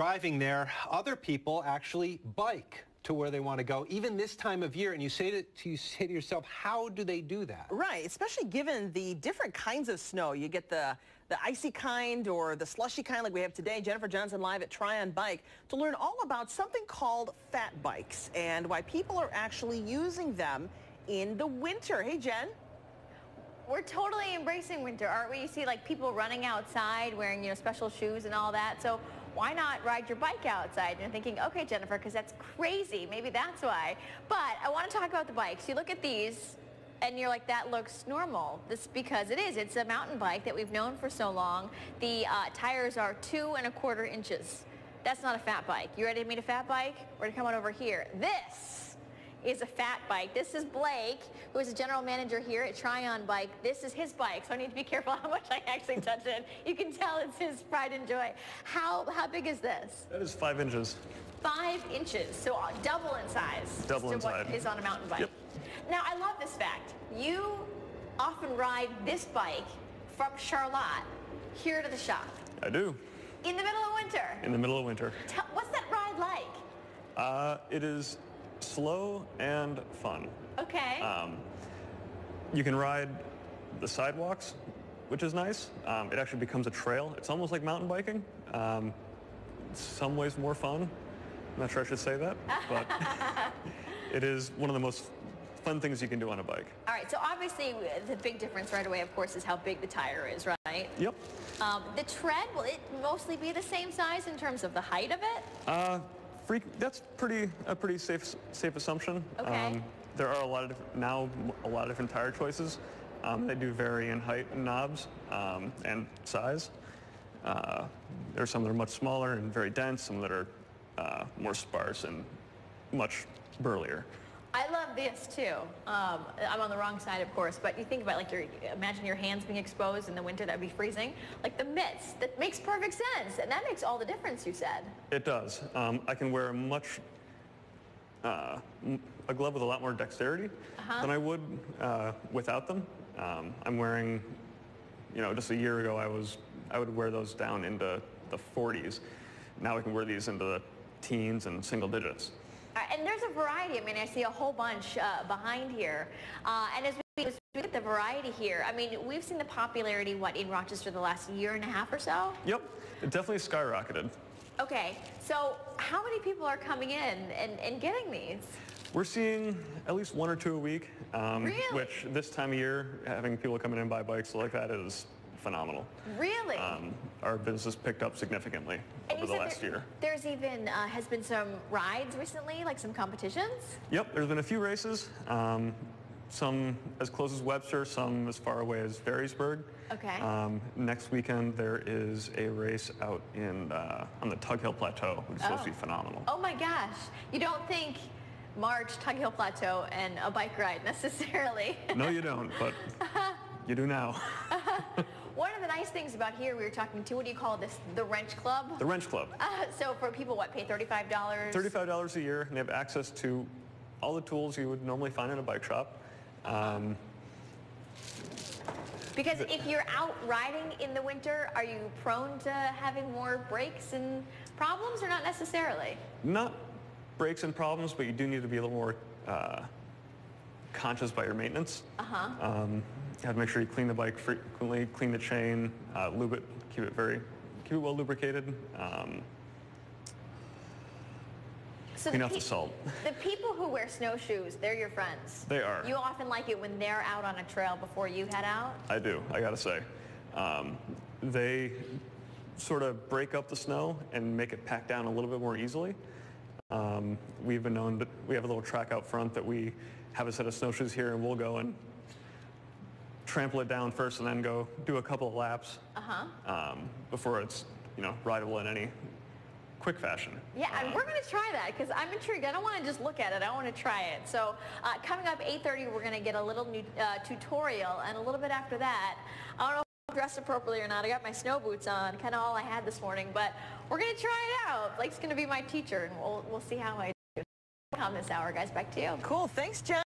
driving there, other people actually bike to where they want to go, even this time of year. And you say to, you say to yourself, how do they do that? Right, especially given the different kinds of snow. You get the, the icy kind or the slushy kind like we have today. Jennifer Johnson live at Tryon Bike to learn all about something called fat bikes and why people are actually using them in the winter. Hey, Jen we're totally embracing winter, aren't we? You see like people running outside wearing, you know, special shoes and all that. So why not ride your bike outside? And you're thinking, okay, Jennifer, because that's crazy. Maybe that's why. But I want to talk about the bikes. You look at these and you're like, that looks normal. This because it is. It's a mountain bike that we've known for so long. The uh, tires are two and a quarter inches. That's not a fat bike. You ready to meet a fat bike? We're going to come on over here. This is a fat bike. This is Blake, who is a general manager here at Tryon Bike. This is his bike, so I need to be careful how much I actually touch it. You can tell it's his pride and joy. How, how big is this? That is five inches. Five inches, so double in size. Double in size. what is on a mountain bike. Yep. Now, I love this fact. You often ride this bike from Charlotte here to the shop. I do. In the middle of winter. In the middle of winter. Tell, what's that ride like? Uh, it is slow and fun. Okay. Um, you can ride the sidewalks, which is nice. Um, it actually becomes a trail. It's almost like mountain biking. Um, some ways more fun. I'm not sure I should say that, but it is one of the most fun things you can do on a bike. All right, so obviously the big difference right away, of course, is how big the tire is, right? Yep. Um, the tread, will it mostly be the same size in terms of the height of it? Uh, That's pretty a pretty safe safe assumption. Okay. Um, there are a lot of now a lot of different tire choices. Um, they do vary in height and knobs um, and size. Uh, there are some that are much smaller and very dense, some that are uh, more sparse and much burlier. I love this too. Um, I'm on the wrong side, of course, but you think about like your, imagine your hands being exposed in the winter, that'd be freezing. Like the mitts, that makes perfect sense. And that makes all the difference, you said. It does. Um, I can wear a much, uh, a glove with a lot more dexterity uh -huh. than I would uh, without them. Um, I'm wearing, you know, just a year ago I was, I would wear those down into the 40s. Now I can wear these into the teens and single digits. Uh, and there's a variety. I mean, I see a whole bunch uh, behind here. Uh, and as we look at the variety here, I mean, we've seen the popularity, what, in Rochester the last year and a half or so? Yep. It definitely skyrocketed. Okay. So how many people are coming in and, and getting these? We're seeing at least one or two a week. Um, really? Which this time of year, having people come in and buy bikes like that is phenomenal. Really? Um, our business picked up significantly and over the last there, year. There's even, uh, has been some rides recently, like some competitions? Yep, there's been a few races. Um, some as close as Webster, some as far away as Ferrysburg. Okay. Um, next weekend there is a race out in uh, on the Tug Hill Plateau, which is oh. supposed to be oh. phenomenal. Oh my gosh! You don't think March Tug Hill Plateau and a bike ride necessarily? no, you don't, but you do now. One of the nice things about here, we were talking to, what do you call this, the Wrench Club? The Wrench Club. Uh, so for people, what, pay $35? $35 a year, and they have access to all the tools you would normally find in a bike shop. Um, because if you're out riding in the winter, are you prone to having more breaks and problems or not necessarily? Not breaks and problems, but you do need to be a little more uh, conscious about your maintenance. Uh-huh. Um, you have to make sure you clean the bike frequently, clean the chain, uh, lube it, keep it very, keep it well lubricated. Um, so clean the off the salt. The people who wear snowshoes, they're your friends. They are. You often like it when they're out on a trail before you head out? I do, I gotta say. Um, they sort of break up the snow and make it pack down a little bit more easily. Um, we've been known that we have a little track out front that we have a set of snowshoes here and we'll go and trample it down first and then go do a couple of laps uh-huh. um, before it's, you know, rideable in any quick fashion. Yeah, and we're going to try that because I'm intrigued. I don't want to just look at it. I want to try it. So uh, coming up 8.30, we're going to get a little new, uh, tutorial. And a little bit after that, I don't know if I'm dressed appropriately or not. I got my snow boots on, kind of all I had this morning. But we're going to try it out. Blake's going to be my teacher, and we'll, we'll see how I do. On this hour, guys. Back to you. Cool. Thanks, Jen.